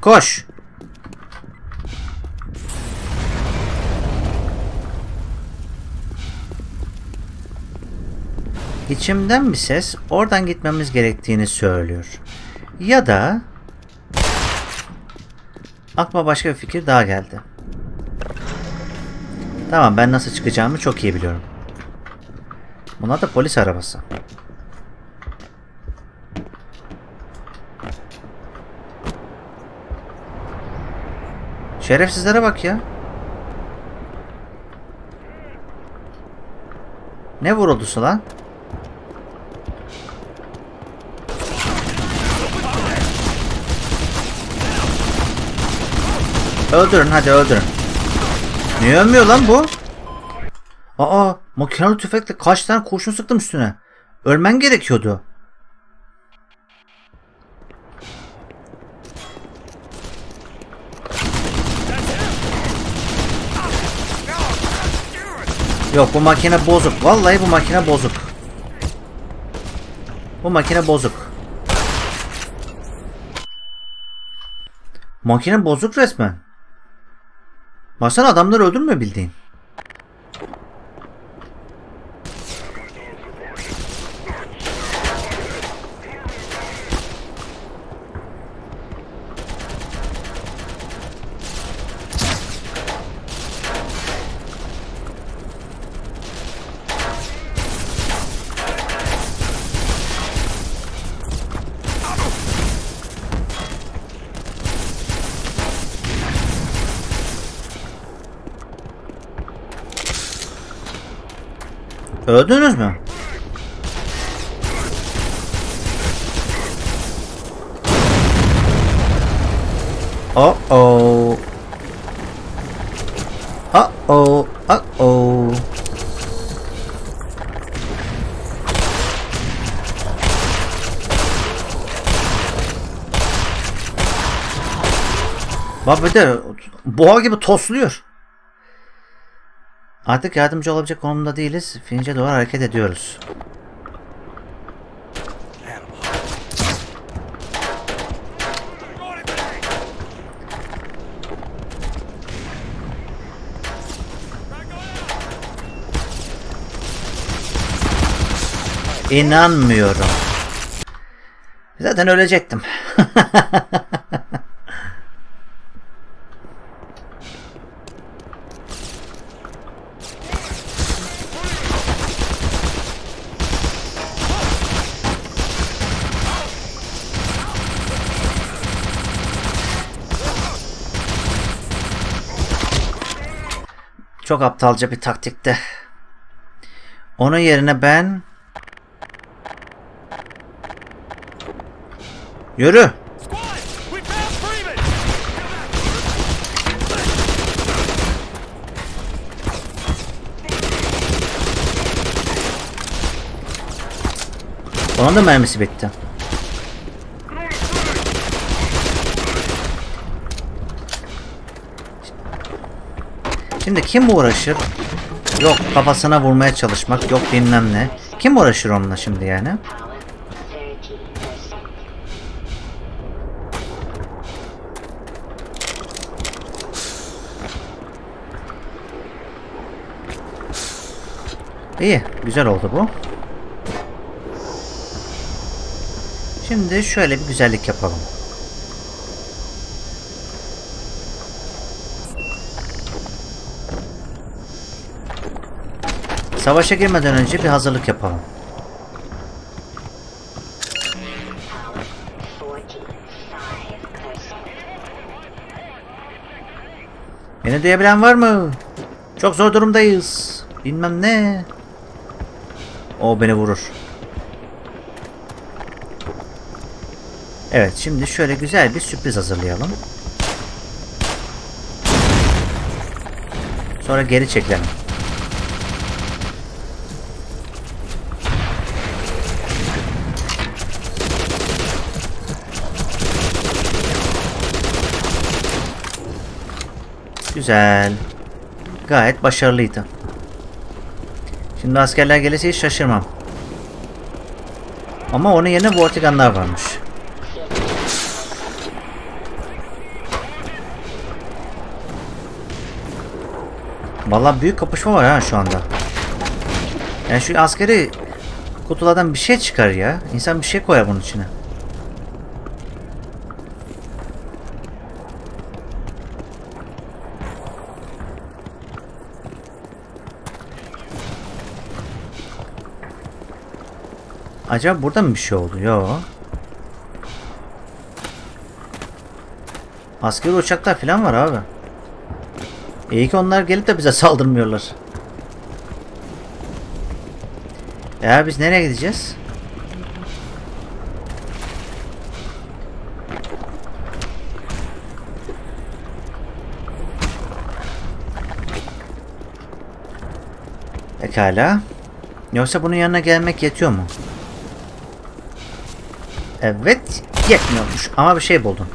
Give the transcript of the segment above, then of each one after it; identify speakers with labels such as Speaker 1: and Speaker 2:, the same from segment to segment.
Speaker 1: Koş. İçimden bir ses oradan gitmemiz gerektiğini söylüyor. Ya da aklıma başka bir fikir daha geldi. Tamam ben nasıl çıkacağımı çok iyi biliyorum. Bunlar da polis arabası. Şerefsizlere bak ya. Ne vuruldusu lan? Öldürün hadi öldürün. Niye ölmüyor lan bu? Aa makinalı tüfekle kaç tane kurşun sıktım üstüne. Ölmen gerekiyordu. Yok bu makine bozuk. Vallahi bu makine bozuk. Bu makine bozuk. Makine bozuk resmen. Baksana adamları öldürmüyor bildiğin. Öldünüz mü? Oh oh. Uh oh. Uh oh. Bak boğa gibi tosluyor. Artık yardımcı olabilecek konumda değiliz. Fince doğru hareket ediyoruz. İnanmıyorum. Zaten ölecektim. Çok aptalca bir taktikti. Onun yerine ben... Yürü. Onun da mermisi bitti. Şimdi kim uğraşır? Yok kafasına vurmaya çalışmak, yok bilmem ne. Kim uğraşır onunla şimdi yani? İyi, güzel oldu bu. Şimdi şöyle bir güzellik yapalım. Savaşa girmeden önce bir hazırlık yapalım. Beni duyabilen var mı? Çok zor durumdayız. Bilmem ne. O beni vurur. Evet şimdi şöyle güzel bir sürpriz hazırlayalım. Sonra geri çekelim. Güzel. Gayet başarılıydı. Şimdi askerler gelirse hiç şaşırmam. Ama onun yerine Vortiganlar varmış. Vallahi büyük kapışma var ha şu anda. Yani şu askeri kutulardan bir şey çıkar ya. İnsan bir şey koyar bunun içine. Acaba burada mı bir şey oldu? Yo. Askeri uçaklar falan var abi. İyi ki onlar gelip de bize saldırmıyorlar. Ya biz nereye gideceğiz? Pekala. Yoksa bunun yanına gelmek yetiyor mu? Evet, yetmiyormuş ama bir şey buldum.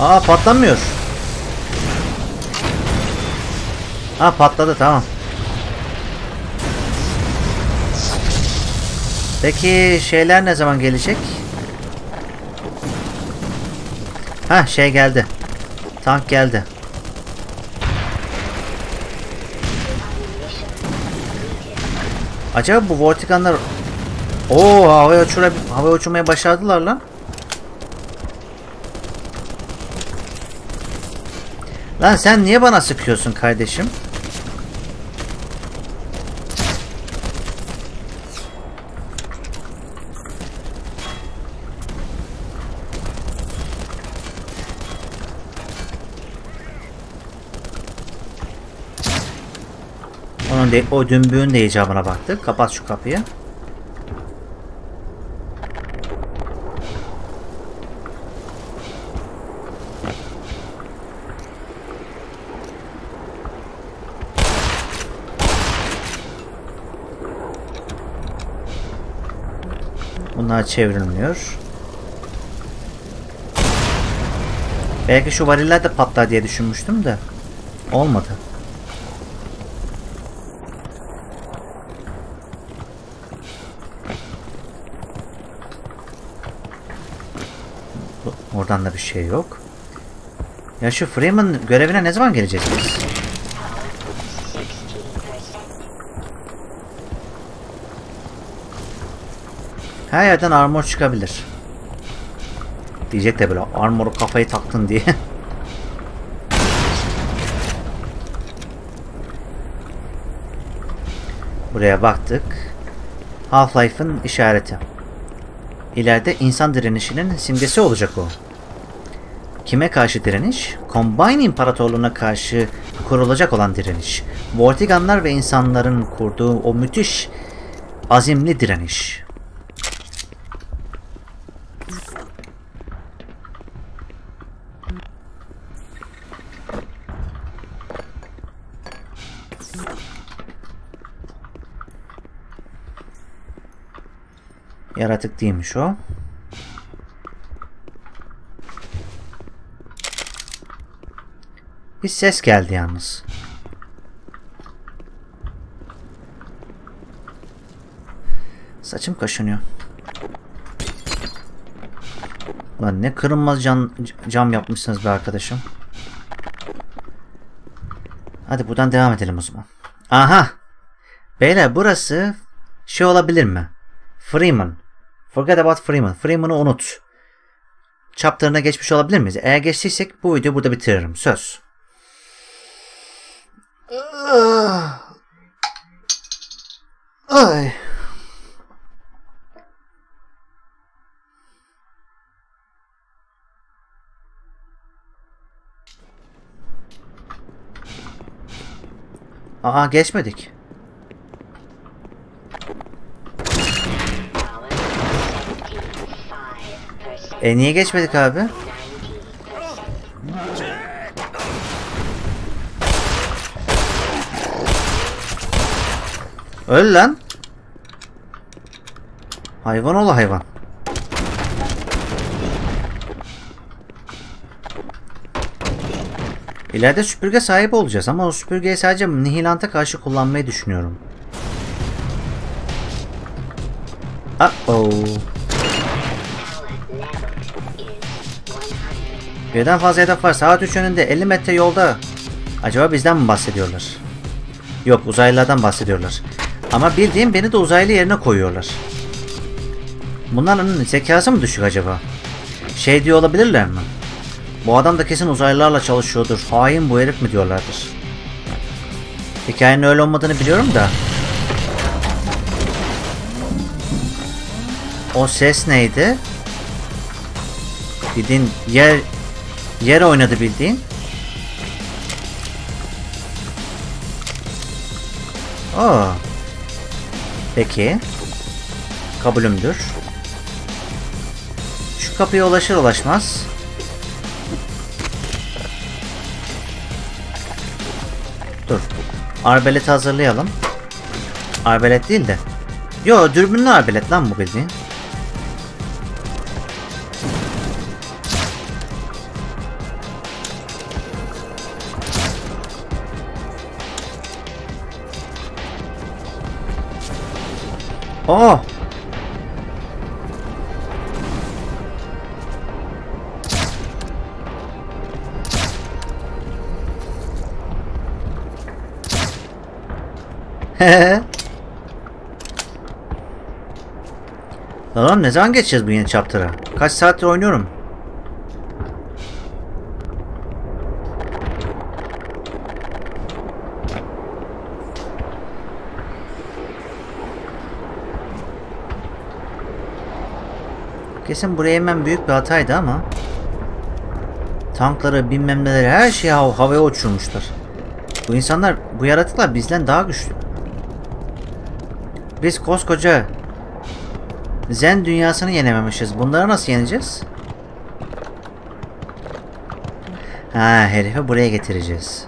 Speaker 1: Aa patlamıyor. Ha patladı tamam. Peki şeyler ne zaman gelecek? Ha şey geldi. Tank geldi. Acaba bu Vortiganlar Oo havaya uçura havaya uçurmaya başardılar lan. Lan sen niye bana sıkıyorsun kardeşim? Onun de, o dümbüğün de icabına baktık. Kapat şu kapıyı. Bunlar çevrilmiyor. Belki şu variller de patlar diye düşünmüştüm de. Olmadı. Oradan da bir şey yok. Ya şu Freeman görevine ne zaman geleceğiz biz? Her yerden armor çıkabilir. Diyecek de böyle armoru kafayı taktın diye. Buraya baktık. Half-Life'ın işareti. İleride insan direnişinin simgesi olacak o. Kime karşı direniş? Combine İmparatorluğu'na karşı kurulacak olan direniş. Vortiganlar ve insanların kurduğu o müthiş azimli direniş. Yaratık değilmiş o. Bir ses geldi yalnız. Saçım kaşınıyor. Lan ne kırılmaz cam, cam yapmışsınız be arkadaşım. Hadi buradan devam edelim o zaman. Aha! Beyler burası şey olabilir mi? Freeman. Forget about Freeman. Freeman'ı unut. Chapter'ına geçmiş olabilir miyiz? Eğer geçtiysek bu videoyu burada bitiririm. Söz. Ay. Aa geçmedik. E niye geçmedik abi? Öl lan. Hayvan ol hayvan. İleride süpürge sahibi olacağız ama o süpürgeyi sadece Nihilant'a karşı kullanmayı düşünüyorum. Uh-oh. Birden fazla hedef var. Saat 3 yönünde 50 metre yolda. Acaba bizden mi bahsediyorlar? Yok uzaylılardan bahsediyorlar. Ama bildiğim beni de uzaylı yerine koyuyorlar. Bunların zekası mı düşük acaba? Şey diyor olabilirler mi? Bu adam da kesin uzaylılarla çalışıyordur. Hain bu herif mi diyorlardır. Hikayenin öyle olmadığını biliyorum da. O ses neydi? Bildiğin yer yer oynadı bildiğin. Aa. Peki. Kabulümdür. Şu kapıya ulaşır ulaşmaz. Dur. Arbeleti hazırlayalım. Arbelet değil de. Yo dürbünlü arbelet lan bu bildiğin. Hehe. Lan ne zaman geçeceğiz bu yeni chapter'a? Kaç saattir oynuyorum? Kesin buraya hemen büyük bir hataydı ama tankları bilmem neleri her şeyi hav havaya uçurmuşlar. Bu insanlar, bu yaratıklar bizden daha güçlü. Biz koskoca Zen dünyasını yenememişiz. Bunları nasıl yeneceğiz? Ha herifi buraya getireceğiz.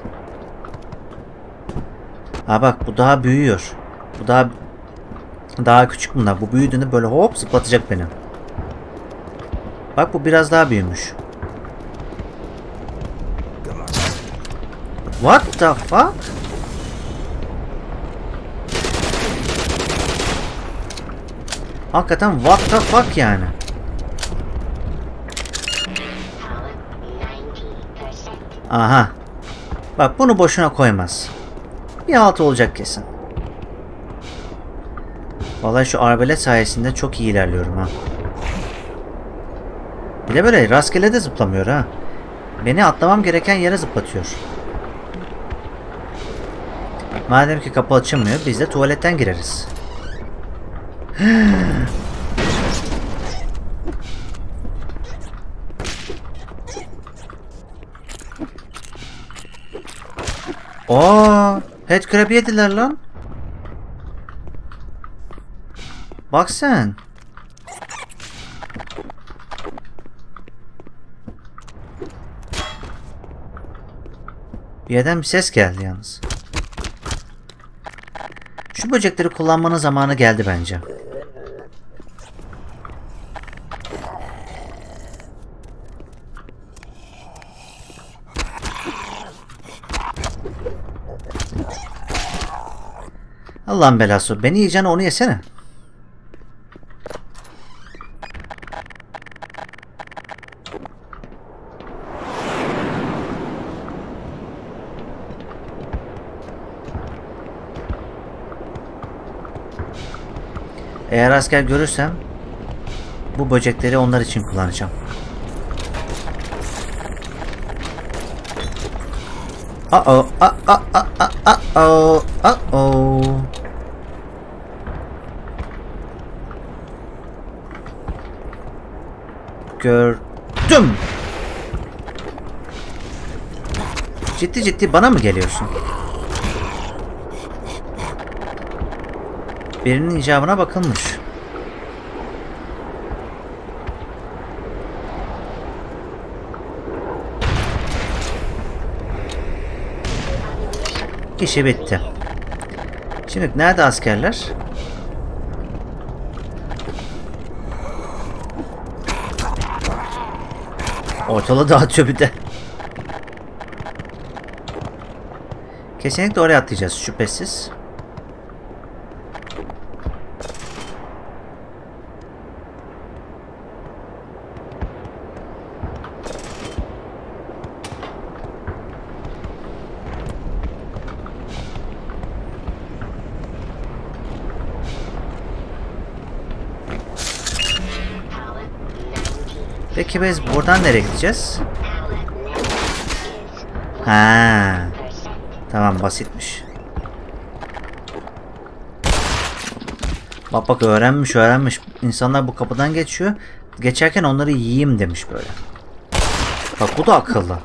Speaker 1: Ha bak bu daha büyüyor. Bu daha daha küçük bunlar. Bu büyüdüğünde böyle hop zıplatacak beni. Bak bu biraz daha büyümüş. What the fuck? Hakikaten what the fuck yani. Aha. Bak bunu boşuna koymaz. Bir alt olacak kesin. Vallahi şu arbelet sayesinde çok iyi ilerliyorum ha. Bir böyle rastgele de zıplamıyor ha. Beni atlamam gereken yere zıplatıyor. Madem ki kapı açılmıyor biz de tuvaletten gireriz. Aa, headcrab yediler lan. Bak sen. Yerden bir ses geldi yalnız. Şu böcekleri kullanmanın zamanı geldi bence. Allah'ın belası. Beni yiyeceğine onu yesene. Eğer asker görürsem bu böcekleri onlar için kullanacağım. Uh-oh, uh-oh, uh-oh, uh-oh, uh-oh. Gördüm. Ciddi ciddi bana mı geliyorsun? Birinin icabına bakılmış. İşi bitti. Şimdi nerede askerler? Ortalığı dağıtıyor bir de. Kesinlikle oraya atlayacağız şüphesiz. Peki biz buradan nereye gideceğiz? Ha. Tamam basitmiş. Bak bak öğrenmiş öğrenmiş. İnsanlar bu kapıdan geçiyor. Geçerken onları yiyeyim demiş böyle. Bak bu da akıllı.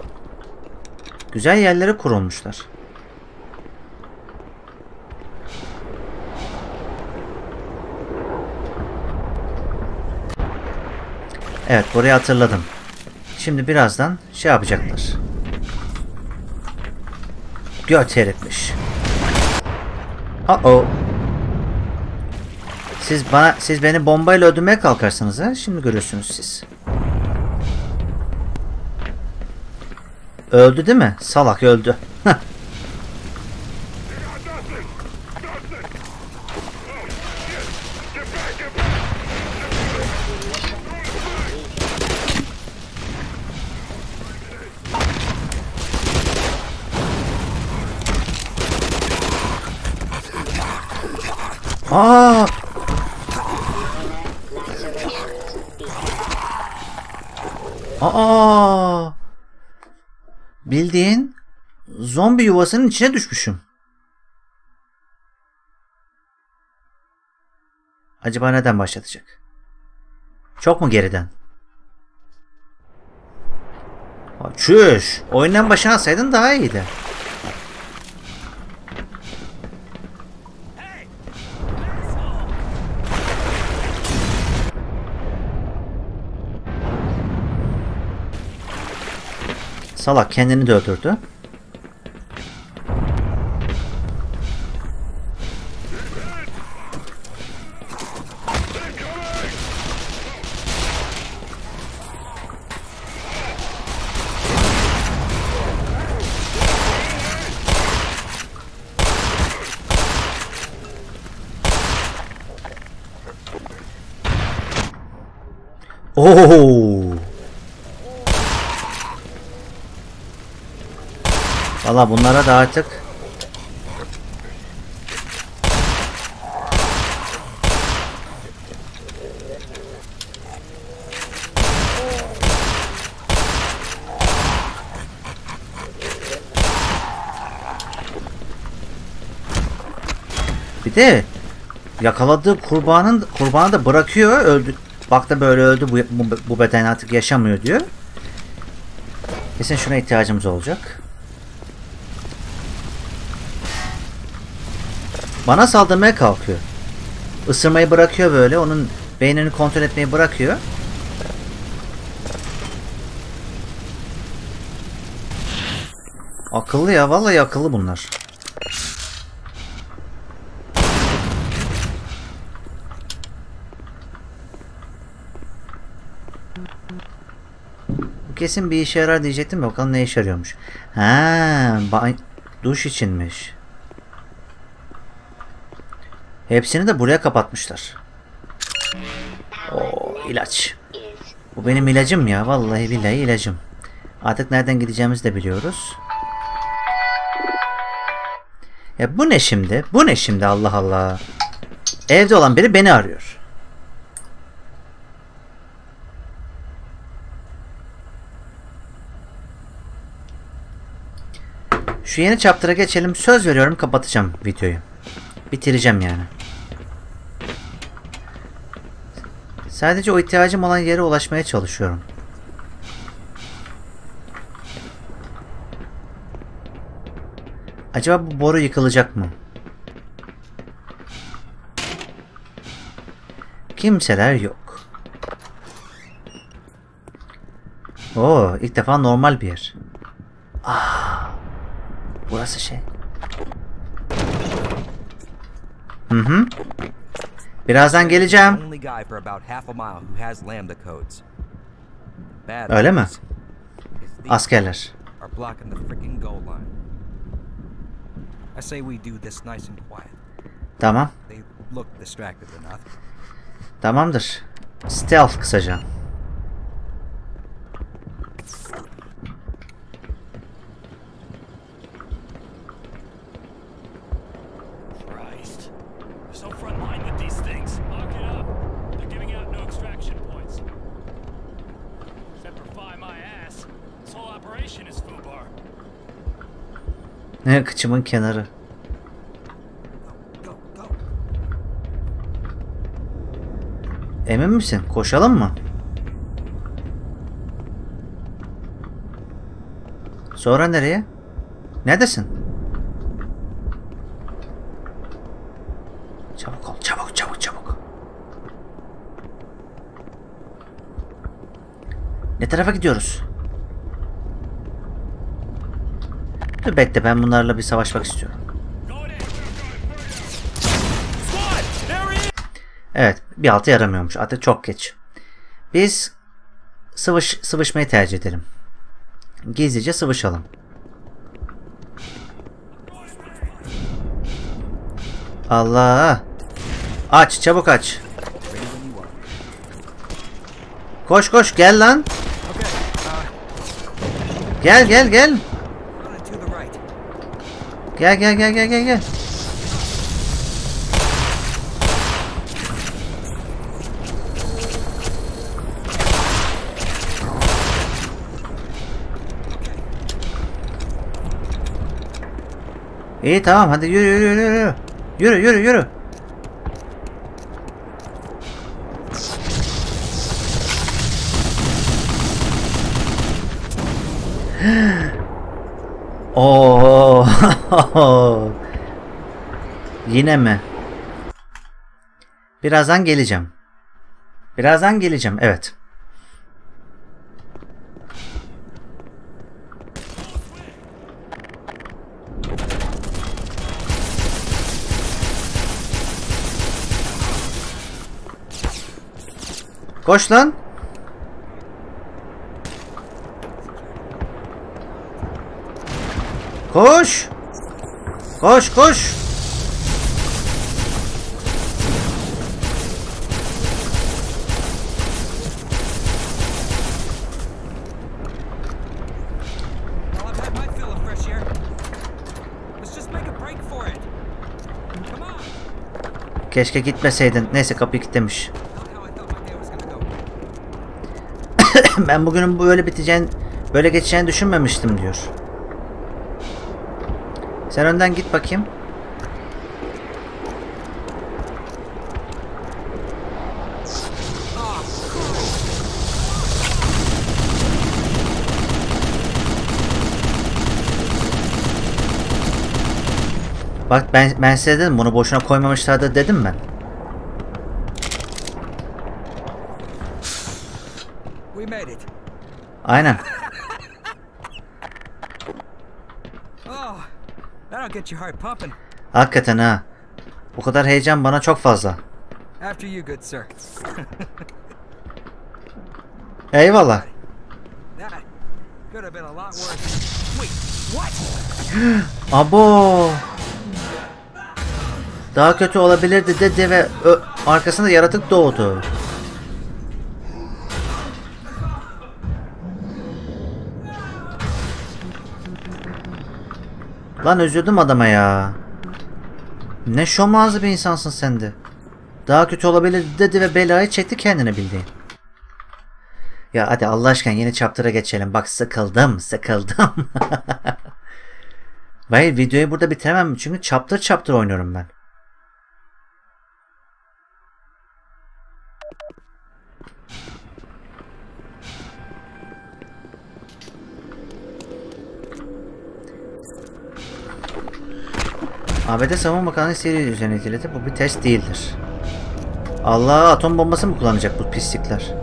Speaker 1: Güzel yerlere kurulmuşlar. Evet burayı hatırladım. Şimdi birazdan şey yapacaklar. Göt herifmiş. Uh oh. Siz bana siz beni bombayla öldürmeye kalkarsınız ha? Şimdi görüyorsunuz siz. Öldü değil mi? Salak öldü. Aa! Aa! Bildiğin zombi yuvasının içine düşmüşüm. Acaba neden başlatacak? Çok mu geriden? Çüş! Oyundan başına alsaydın daha iyiydi. Salak kendini de öldürdü. Oo! Valla bunlara da artık Bir de yakaladığı kurbanın kurbanı da bırakıyor öldü. Bak da böyle öldü bu, bu, bu beden artık yaşamıyor diyor. Kesin şuna ihtiyacımız olacak. Bana saldırmaya kalkıyor. Isırmayı bırakıyor böyle. Onun beynini kontrol etmeyi bırakıyor. Akıllı ya. Vallahi akıllı bunlar. Bu kesin bir işe yarar diyecektim. Bakalım ne işe yarıyormuş. Ha, duş içinmiş. Hepsini de buraya kapatmışlar. O ilaç. Bu benim ilacım ya. Vallahi billahi ilacım. Artık nereden gideceğimizi de biliyoruz. Ya bu ne şimdi? Bu ne şimdi Allah Allah. Evde olan biri beni arıyor. Şu yeni chapter'a geçelim. Söz veriyorum kapatacağım videoyu. Bitireceğim yani. Sadece o ihtiyacım olan yere ulaşmaya çalışıyorum. Acaba bu boru yıkılacak mı? Kimseler yok. Oo, ilk defa normal bir yer. Ah, burası şey. Hı hı. Birazdan geleceğim. Öyle mi? Askerler. Tamam. Tamamdır. Stealth kısaca. Kıçımın kenarı. Emin misin? Koşalım mı? Sonra nereye? Neredesin? Çabuk ol, çabuk, çabuk, çabuk. Ne tarafa gidiyoruz? Dur bekle ben bunlarla bir savaşmak istiyorum. Evet, bir altı yaramıyormuş. Artık çok geç. Biz sıvış sıvışmayı tercih edelim. Gizlice sıvışalım. Allah! Aç, çabuk aç. Koş koş gel lan. Gel gel gel.
Speaker 2: run it to the right.
Speaker 1: Gel gel gel gel gel gel. İyi tamam hadi yürü yürü yürü yürü. Yürü yürü yürü. Yine mi? Birazdan geleceğim. Birazdan geleceğim. Evet. Koş lan.
Speaker 2: İt. Come on.
Speaker 1: Keşke gitmeseydin. Neyse kapıyı kilitlemiş. Ben bugünün böyle biteceğini, böyle geçeceğini düşünmemiştim diyor. Sen önden git bakayım. Bak ben ben size dedim bunu boşuna koymamışlardı dedim ben. Aynen.
Speaker 2: Oh, that'll get your heart pumping.
Speaker 1: Hakikaten ha. Bu kadar heyecan bana çok fazla.
Speaker 2: After you, good sir.
Speaker 1: Eyvallah. Abo. Daha kötü olabilirdi dedi ve arkasında yaratık doğdu. Lan üzüldüm adama ya. Ne şomazlı bir insansın sen de. Daha kötü olabilirdi dedi ve belayı çekti kendine bildiğin. Ya hadi Allah aşkına yeni chapter'a geçelim. Bak sıkıldım, sıkıldım. Hayır videoyu burada bitiremem çünkü chapter chapter oynuyorum ben. ABD Savunma Bakanlığı seri üzerine itildi. Bu bir test değildir. Allah atom bombası mı kullanacak bu pislikler?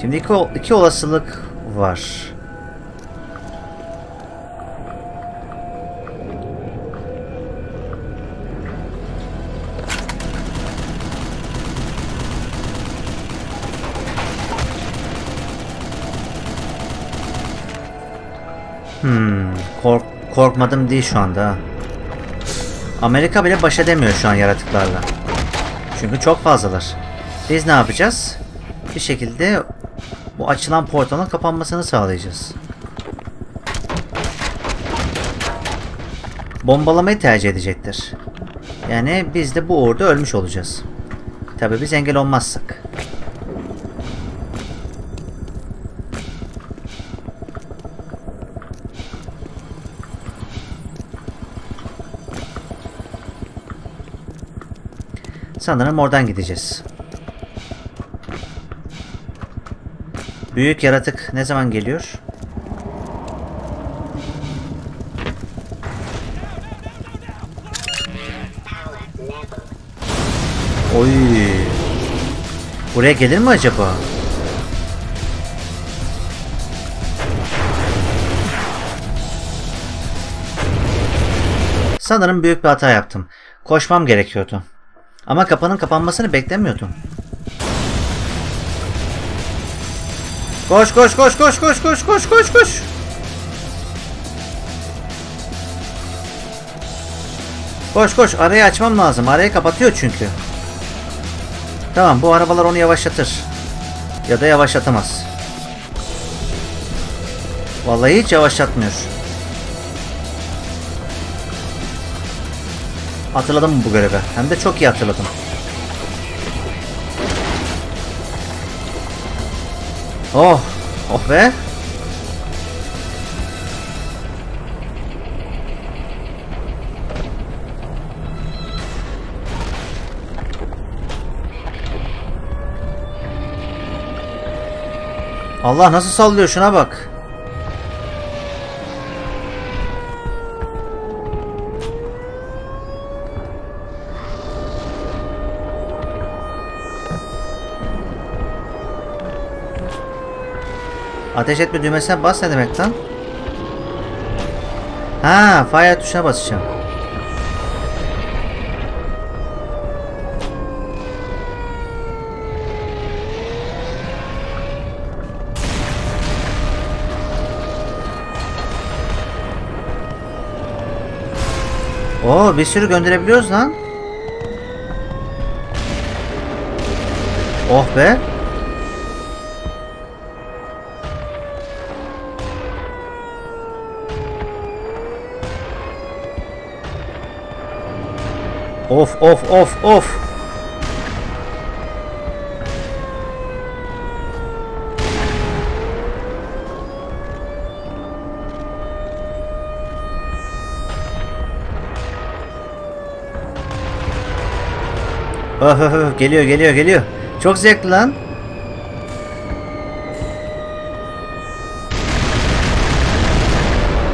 Speaker 1: Şimdi iki, iki olasılık var. Hmm, kork korkmadım değil şu anda. Amerika bile baş edemiyor şu an yaratıklarla. Çünkü çok fazlalar. Biz ne yapacağız? Bir şekilde bu açılan portalın kapanmasını sağlayacağız. Bombalamayı tercih edecektir. Yani biz de bu uğurda ölmüş olacağız. Tabii biz engel olmazsak. Sanırım oradan gideceğiz. Büyük yaratık ne zaman geliyor? Oy. Buraya gelir mi acaba? Sanırım büyük bir hata yaptım. Koşmam gerekiyordu. Ama kapının kapanmasını beklemiyordum. Koş koş koş koş koş koş koş koş koş. Koş koş arayı açmam lazım. Arayı kapatıyor çünkü. Tamam bu arabalar onu yavaşlatır. Ya da yavaşlatamaz. Vallahi hiç yavaşlatmıyor. Hatırladım bu görevi. Hem de çok iyi hatırladım. Oh. Oh be. Allah nasıl sallıyor şuna bak. Ateş etme düğmesine bas ne demek lan? Ha, fire tuşuna basacağım. Oo, bir sürü gönderebiliyoruz lan. Oh be. Of of of of. Öf öf öf geliyor geliyor geliyor. Çok zevkli lan.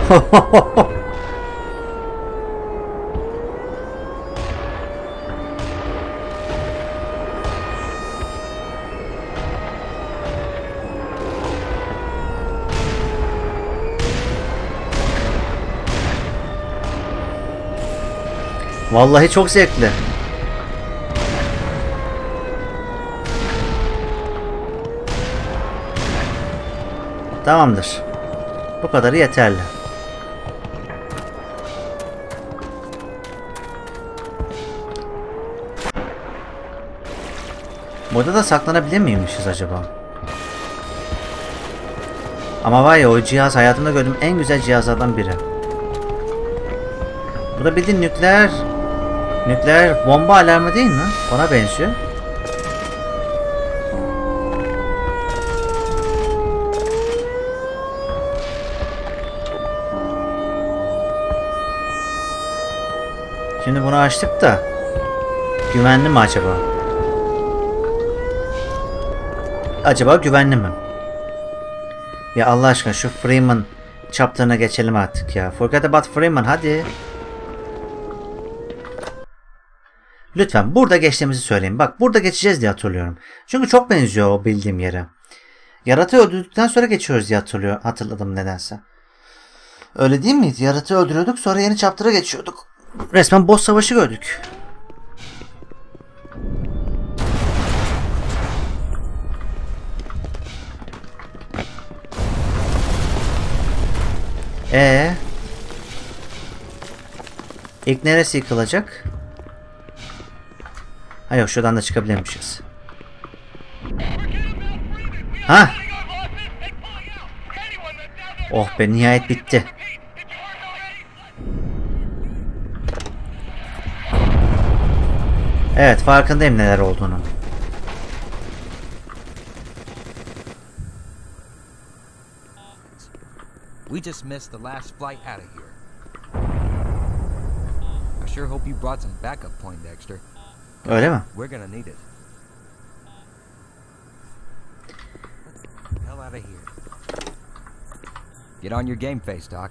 Speaker 1: Vallahi çok zevkli. Tamamdır. Bu kadarı yeterli. Burada da saklanabilir miymişiz acaba? Ama var ya o cihaz hayatımda gördüğüm en güzel cihazlardan biri. Bu da bildiğin nükleer nükleer bomba alarmı değil mi? Ona benziyor. Şimdi bunu açtık da güvenli mi acaba? Acaba güvenli mi? Ya Allah aşkına şu Freeman chapter'ına geçelim artık ya. Forget about Freeman hadi. Lütfen burada geçtiğimizi söyleyin. Bak burada geçeceğiz diye hatırlıyorum. Çünkü çok benziyor o bildiğim yere. Yaratığı öldürdükten sonra geçiyoruz diye hatırlıyor, hatırladım nedense. Öyle değil miydi? Yaratığı öldürüyorduk sonra yeni chapter'a geçiyorduk. Resmen boss savaşı gördük. E İlk neresi yıkılacak? Ha yok şuradan da çıkabilirmişiz. Ha? Oh be nihayet bitti. Evet farkındayım neler olduğunu.
Speaker 2: We just missed the last flight out of here. I sure hope you brought some backup, Poindexter.
Speaker 1: Öyle mi?
Speaker 2: Get on your game face, Doc.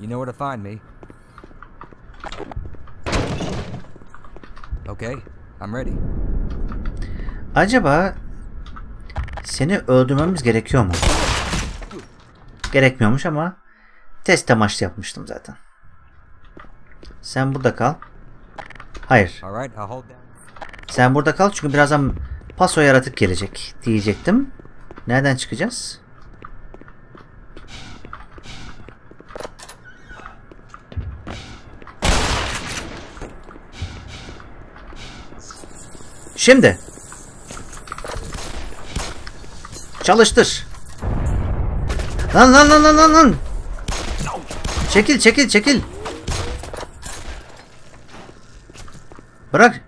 Speaker 2: You know where to find me. Okay, I'm ready.
Speaker 1: Acaba seni öldürmemiz gerekiyor mu? Gerekmiyormuş ama test amaçlı yapmıştım zaten. Sen burada kal. Hayır. Sen burada kal çünkü birazdan paso yaratık gelecek diyecektim. Nereden çıkacağız? Şimdi. Çalıştır. Lan lan lan lan lan lan. Çekil çekil çekil. Bırak.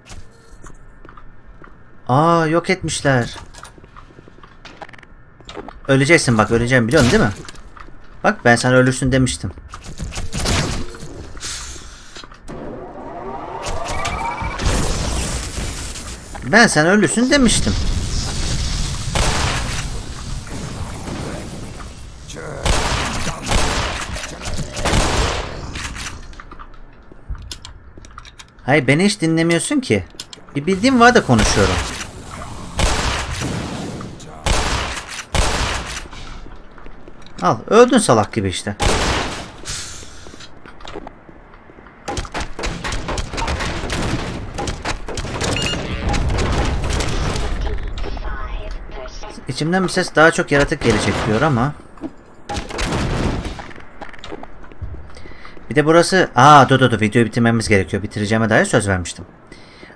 Speaker 1: Aa yok etmişler. Öleceksin bak öleceğim biliyorsun değil mi? Bak ben sana ölürsün demiştim. Ben sana ölürsün demiştim. Hayır beni hiç dinlemiyorsun ki. Bir bildiğim var da konuşuyorum. Al öldün salak gibi işte. İçimden bir ses daha çok yaratık gelecek diyor ama. Bir de burası... Aa dur dur dur videoyu bitirmemiz gerekiyor. Bitireceğime dair söz vermiştim.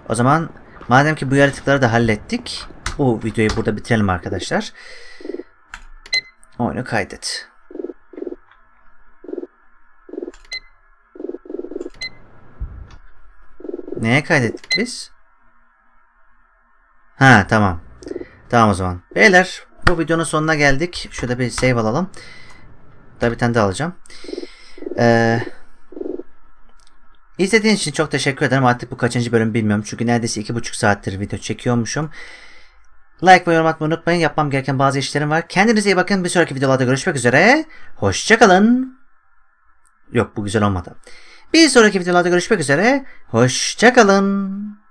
Speaker 1: O zaman madem ki bu yaratıkları da hallettik. Bu videoyu burada bitirelim arkadaşlar. Oyunu kaydet. Neye kaydettik biz? Ha tamam. Tamam o zaman. Beyler bu videonun sonuna geldik. Şurada bir save alalım. Daha bir tane daha alacağım. Ee, izlediğiniz için çok teşekkür ederim. Artık bu kaçıncı bölüm bilmiyorum. Çünkü neredeyse iki buçuk saattir video çekiyormuşum. Like ve yorum atmayı unutmayın. Yapmam gereken bazı işlerim var. Kendinize iyi bakın. Bir sonraki videolarda görüşmek üzere. Hoşçakalın. Yok bu güzel olmadı. Bir sonraki videolarda görüşmek üzere. Hoşçakalın.